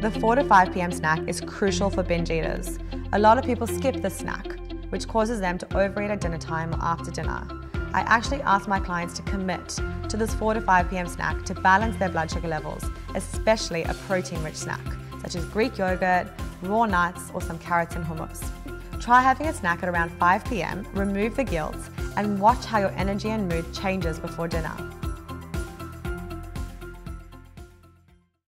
The 4 to 5 pm snack is crucial for binge eaters. A lot of people skip the snack, which causes them to overeat at dinner time or after dinner. I actually ask my clients to commit to this 4 to 5 pm snack to balance their blood sugar levels, especially a protein rich snack, such as Greek yogurt, raw nuts, or some carrots and hummus. Try having a snack at around 5 pm, remove the guilt, and watch how your energy and mood changes before dinner.